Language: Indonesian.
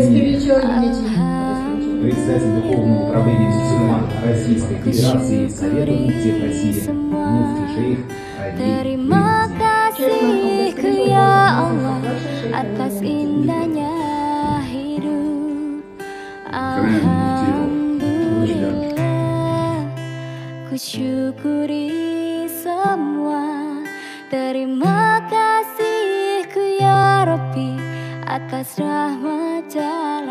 Співчуття Євгенії. Председатель Духовного управления мусульман Российской Федерации Совета Муфтиев России Муфти Шейх Ради Terima kasih ya Allah atas indahnya hidup Alhamdulillah Ku syukuri semua Terima kasih ku ya Rabbi atas rahmat die.